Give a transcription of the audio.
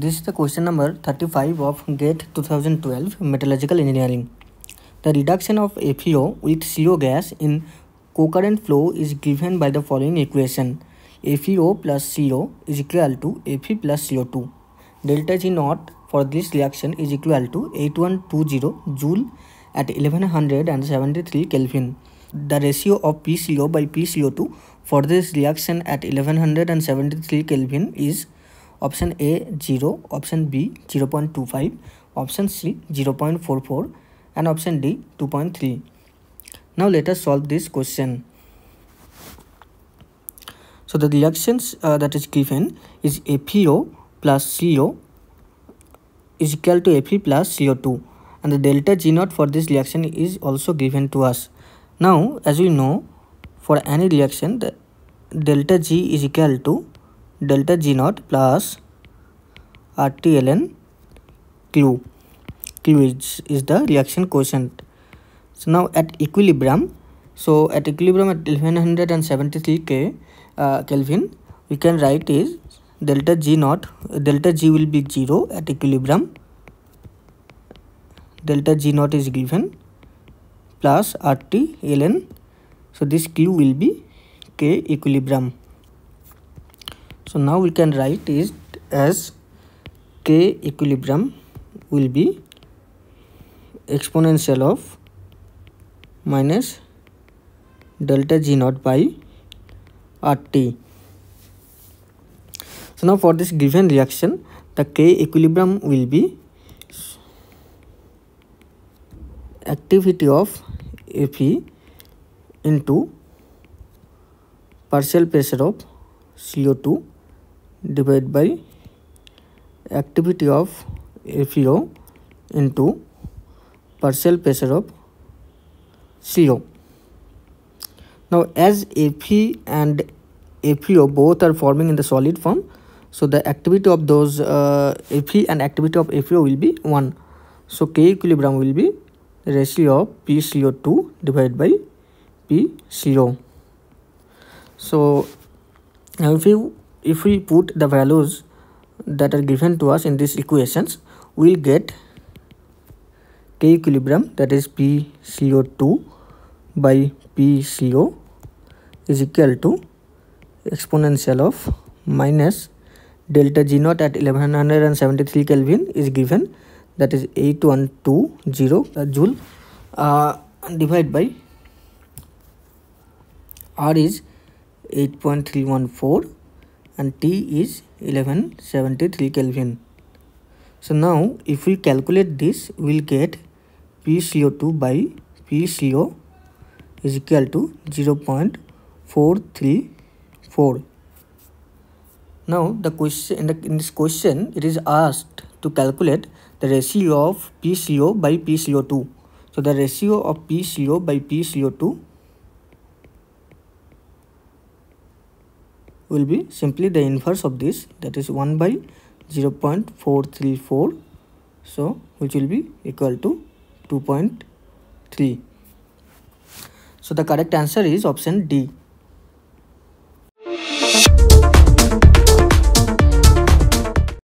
This is the question number 35 of GATE 2012 Metallurgical Engineering. The reduction of FeO with CO gas in concurrent flow is given by the following equation. FeO plus CO is equal to Fe plus CO2. Delta G naught for this reaction is equal to 8120 joule at 1173 Kelvin. The ratio of PCO by PCO2 for this reaction at 1173 Kelvin is option A 0, option B 0.25, option C 0.44 and option D 2.3. Now let us solve this question. So the reactions uh, that is given is FeO plus CO is equal to Fe plus CO2 and the delta G naught for this reaction is also given to us. Now as we know for any reaction the delta G is equal to delta G not plus R T L N Q Q is is the reaction question so now at equilibrium so at equilibrium at eleven hundred and seventy three K kelvin we can write is delta G not delta G will be zero at equilibrium delta G not is given plus R T L N so this Q will be K equilibrium So now we can write it as K equilibrium will be exponential of minus delta G naught by RT. So now for this given reaction, the K equilibrium will be activity of Fe into partial pressure of CO2 divided by activity of FeO into partial pressure of CO. Now as Fe and FeO both are forming in the solid form, so the activity of those uh, Fe and activity of FeO will be 1. So K equilibrium will be ratio of PCO2 divided by PCO. So now if we if we put the values that are given to us in these equations, we will get K equilibrium that is PCO2 by PCO is equal to exponential of minus delta G naught at 1173 Kelvin is given that is 8120 uh, joule uh, divided by R is 8.314 and T is 1173 Kelvin. So now if we calculate this we will get PCO2 by PCO is equal to 0 0.434. Now the question in, the, in this question it is asked to calculate the ratio of PCO by PCO2. So the ratio of PCO by PCO2 will be simply the inverse of this that is 1 by 0 0.434 so which will be equal to 2.3 so the correct answer is option D